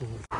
to